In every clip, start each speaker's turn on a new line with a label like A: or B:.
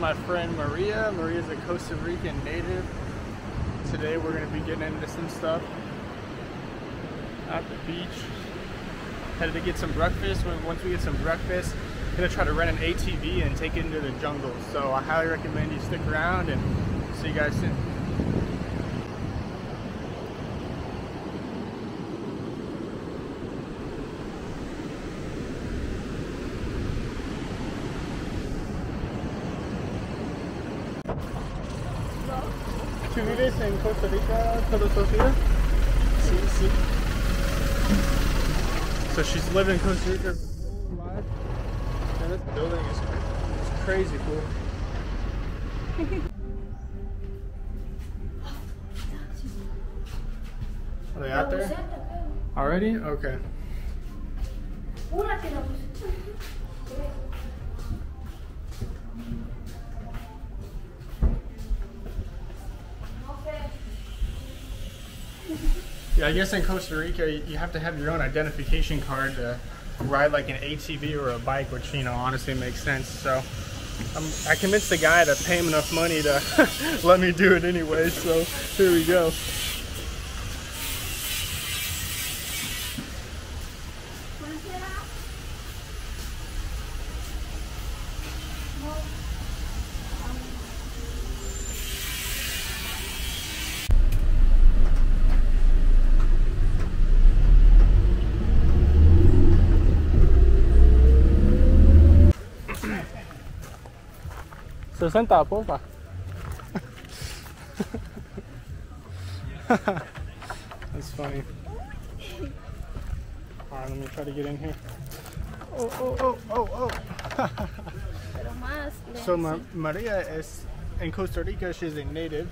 A: my friend Maria. Maria's a Costa Rican native. Today we're gonna be getting into some stuff at the beach. Headed to get some breakfast. Once we get some breakfast, gonna try to rent an ATV and take it into the jungle. So I highly recommend you stick around and see you guys soon. Costa Rica días?
B: Sí, sí.
A: So she's lived in Costa Rica her whole life. And this building is it's crazy cool. Are they out there? Already? Okay. Yeah, I guess in Costa Rica you have to have your own identification card to ride like an ATV or a bike, which you know honestly makes sense. So I'm, I convinced the guy to pay him enough money to let me do it anyway. So here we go. Sesenta, porfa. That's funny. Alright, let me try to get in here. Oh, oh, oh, oh, oh. So. Ma- Maria is in Costa Rica. She's a native,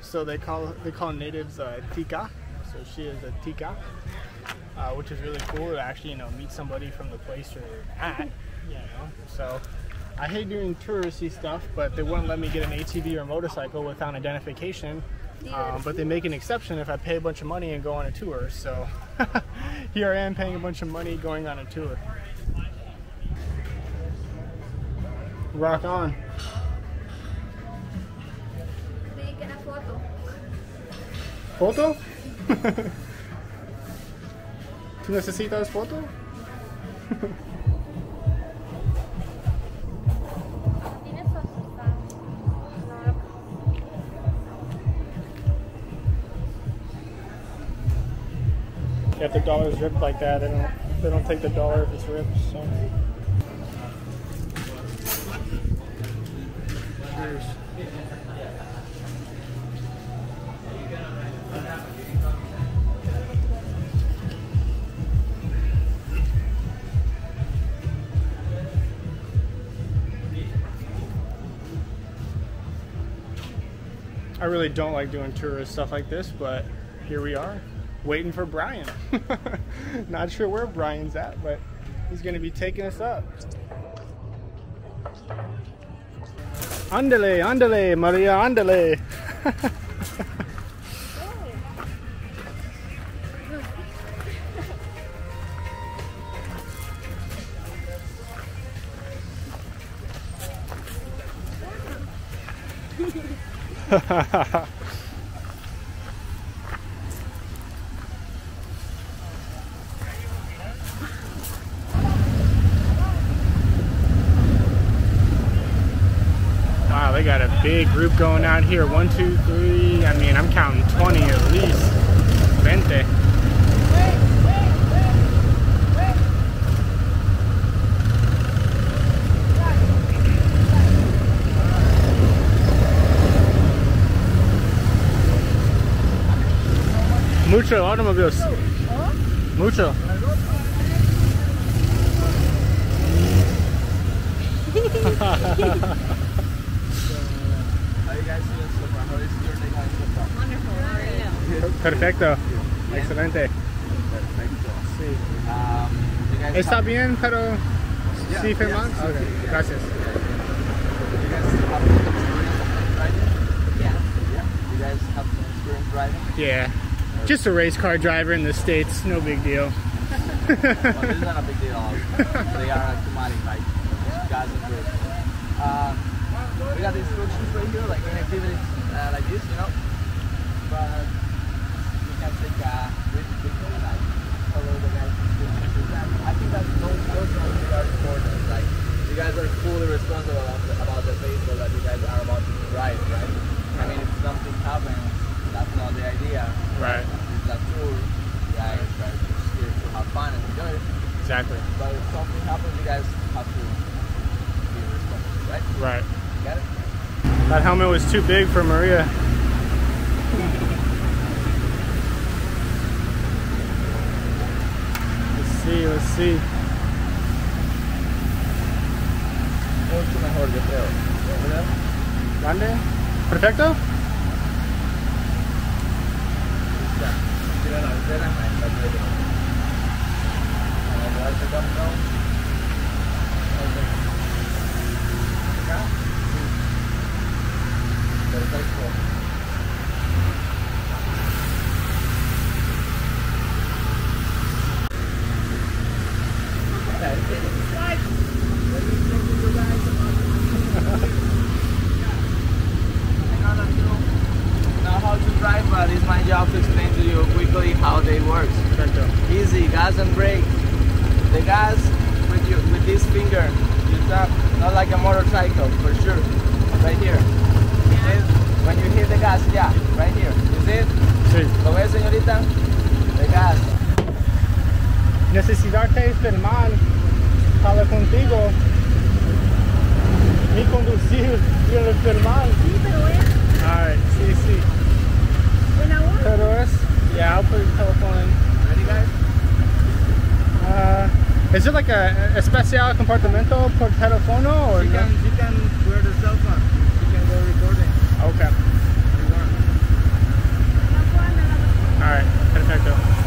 A: so they call they call natives uh, tica. So she is a tica, uh, which is really cool to actually you know meet somebody from the place you're at. You know, so I hate doing touristy stuff, but they wouldn't let me get an ATV or motorcycle without identification. Um, but they make an exception if I pay a bunch of money and go on a tour. So here I am paying a bunch of money going on a tour. Rock on.
B: Creí que era foto.
A: ¿Foto? ¿Tú necesitas foto? Yeah, if the dollar's ripped like that, they don't they don't take the dollar if it's ripped. So. Cheers. I really don't like doing tourist stuff like this, but here we are, waiting for Brian. Not sure where Brian's at, but he's gonna be taking us up. Andale, andale, Maria, andale. Wow, they got a big group going out here. One, two, three. I mean, I'm counting 20 at least. Vente. Mucho automobiles. Mucho.
B: Wonderful. How
A: Perfecto. Excelente. Sí.
C: Um,
A: Está bien, pero
C: Yeah,
A: sí, firman.
C: sí,
A: Okay,
C: yeah.
A: gracias.
C: you guys have experience riding?
B: Yeah.
C: Yeah. You guys have some experience riding?
A: Yeah. Just a race car driver in the States, no big deal.
C: well, this is not a big deal. They are automatic bike. Gas and brake. Uh, we got the instructions right here, like in activities uh, like this, you know. But that those those things are important. Like you guys are fully responsible about the, about that you guys are about to ride, right? I mean, if something happens, that's not the idea.
A: Right.
C: It's a tour, guys are just here to have fun and enjoy.
A: Exactly.
C: But if something happens, you guys have to be responsible, right?
A: Right.
C: Got it?
A: That helmet was too big for Maria. Let's see, see.
C: Mucho mejor, yo creo. ¿Verdad?
A: ¿Grande? ¿Perfecto?
C: Ya. Tira la antena, ahí está todo. A ver, darte camino. Acá. Perfecto. I know that you know how to drive, but it's my job to explain to you quickly how they work.
A: Perfecto.
C: Easy, gas and brake. The gas with you with this finger, you tap, not like a motorcycle, for sure. Right here. You see it? When you hit the gas, yeah, right here. You see it?
A: Sí.
C: ¿Lo ves, señorita? The gas.
A: Necesidade filmar, fala contigo. Me conduzir y el filmar.
B: Sí, pero es
A: Alright, sí, sí.
B: en agua.
A: Pero es, yeah, I'll put your telephone in.
C: Ready, guys?
A: Uh, is it like a especial compartimento por teléfono or
C: You can, you can wear the cell phone. You can go recording.
A: Okay.
C: if you want.
B: Agua.
A: Alright, perfecto.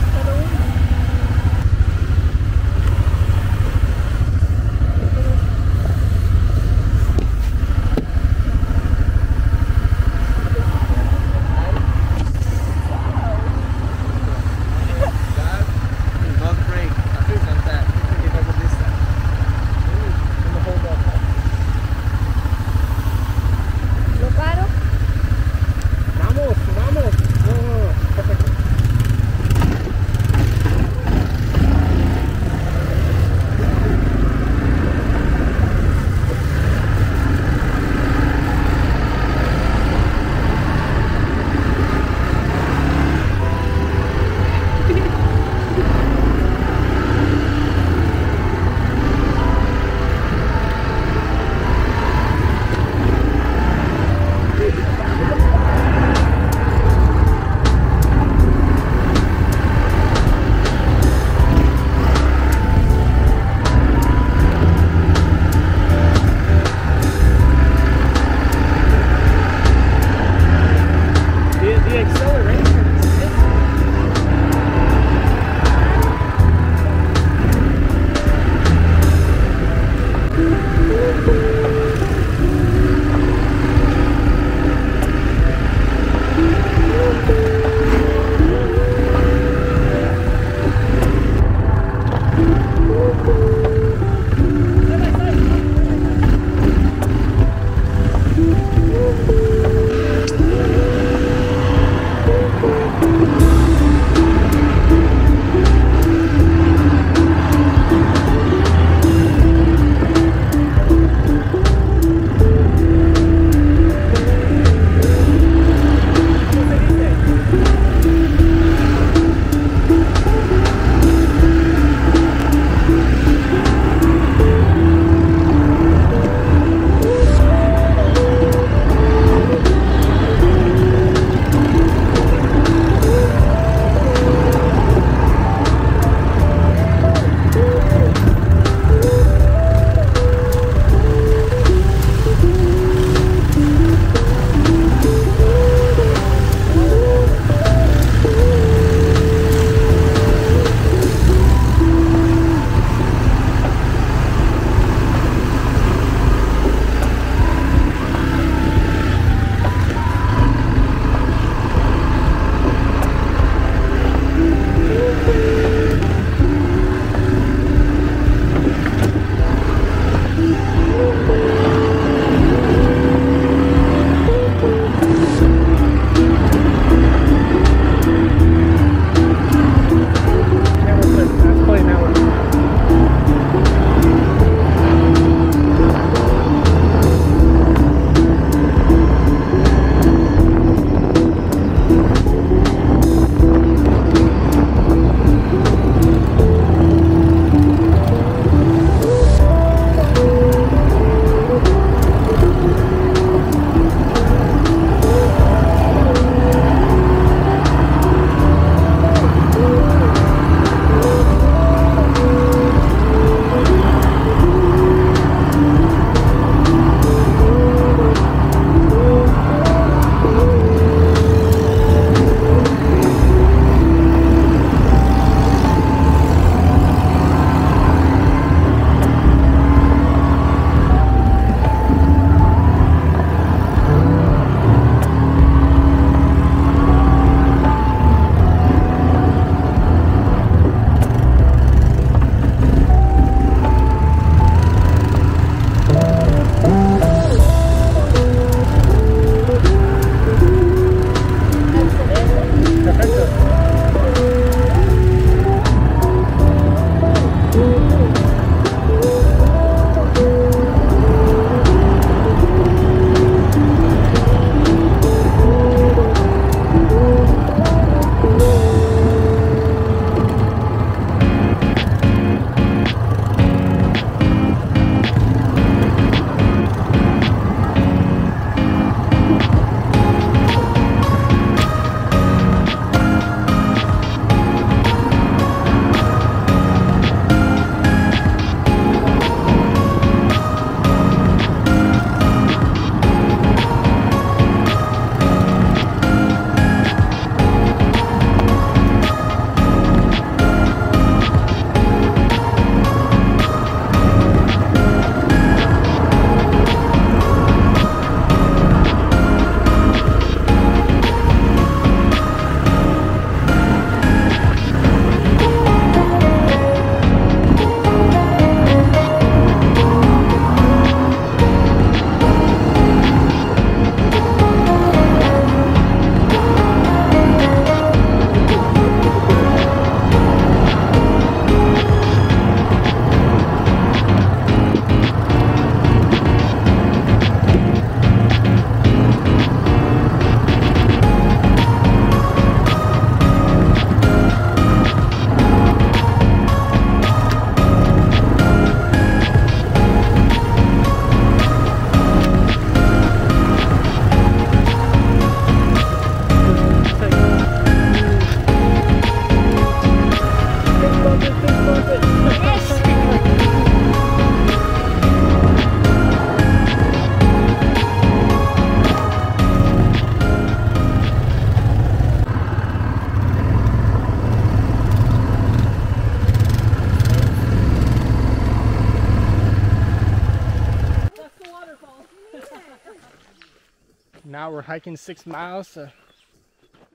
A: Hiking six miles to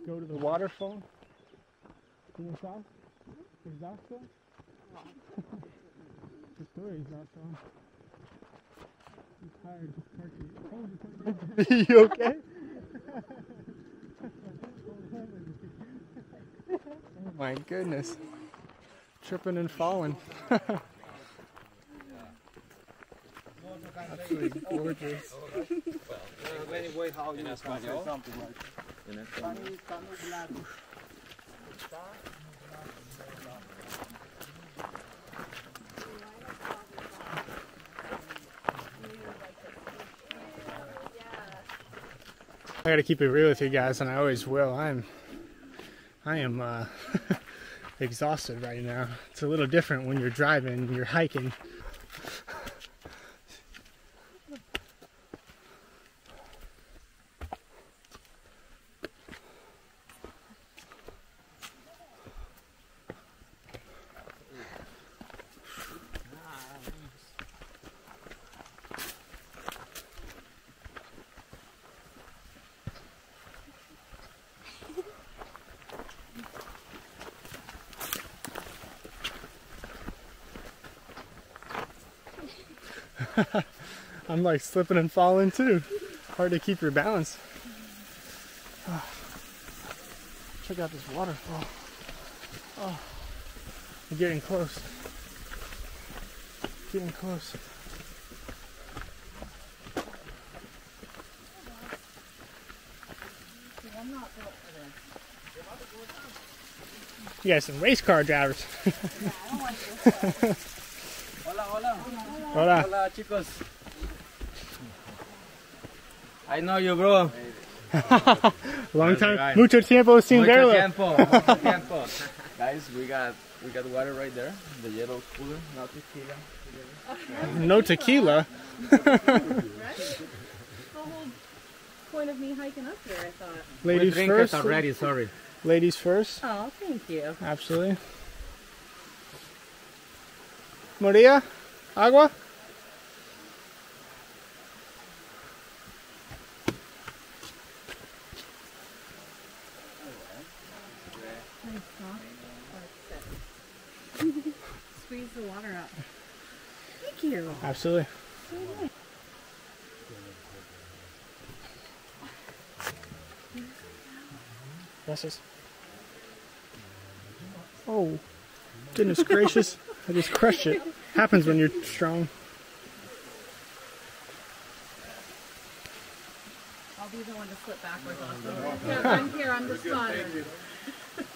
A: go to the waterfall. ¿Cómo estás? ¿Exhausto? Estoy exhausto. I'm tired of parking. you okay? my goodness. Tripping and falling. Absolutely gorgeous.
C: Anyway, how you can say something like
A: I gotta keep it real with you guys, and I always will. I'm, I am uh, exhausted right now. It's a little different when you're driving, and you're hiking. I'm like slipping and falling too. Hard to keep your balance. Ah. Check out this waterfall. Oh, I'm getting close. Getting close. You guys some race car drivers.
C: Hola, hola.
A: Hola.
C: Hola, chicos. I know you, bro.
A: Long time.
C: guy.
A: Mucho tiempo sin
C: Mucho
A: verlo.
C: tiempo, mucho tiempo. Guys, we got we got water right there. The yellow cooler, not tequila.
A: No tequila.
B: The whole point of me hiking up here, I thought.
A: Ladies first.
C: already, sorry.
A: Ladies first.
B: Oh, thank you.
A: Absolutely. Maria, agua.
B: Squeeze the water out. Thank you.
A: Absolutely. Gracias. Oh, goodness gracious. I just crushed it. Happens when you're strong.
B: I'll be the one to slip backwards off the road. Here, I'm here. I'm the spotter.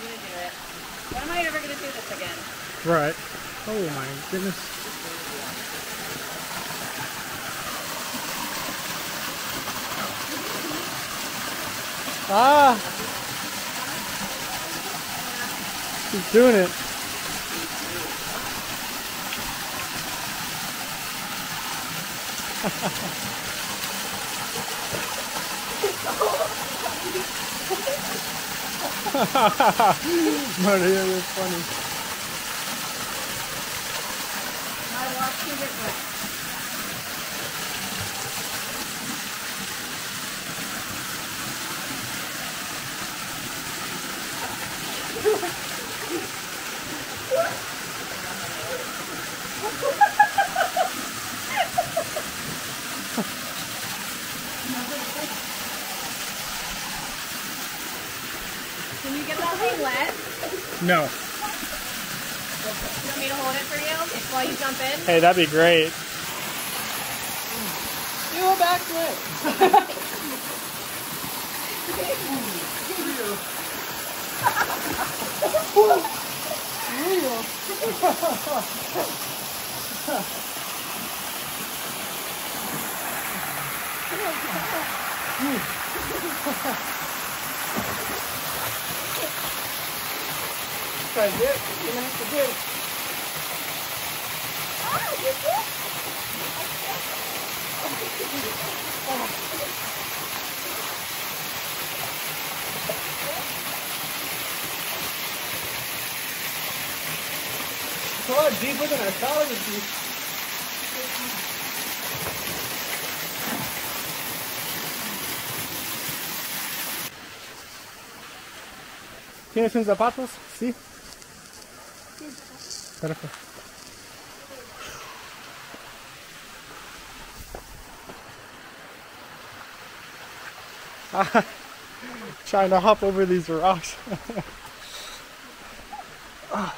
B: gonna do it. When am I ever gonna do this again?
A: Right. Oh my goodness. Ah! He's doing it. Maria, you're funny.
B: My watch can get wet. Can you get that thing wet?
A: No.
B: You want me to hold it for you while you jump in?
A: Hey, that'd be great.
B: Do a backflip.
A: Try to get. You're gonna have to get. Come on, deeper than I thought it would be. ¿Tienes un zapatos? Sí. Ah, Trying to hop over these rocks. Ah.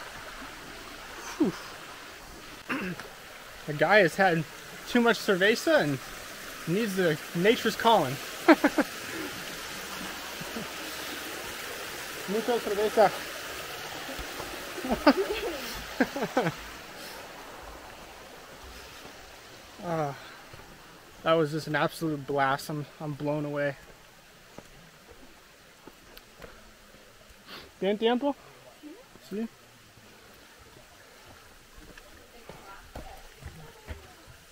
A: The guy has had too much cerveza and needs the nature's calling. Mucho cerveza. Ah, that was just an absolute blast. I'm, I'm blown away. ¿Tienen tiempo? Sí.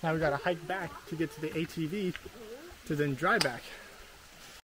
A: Now we gotta hike back to get to the ATV to then drive back.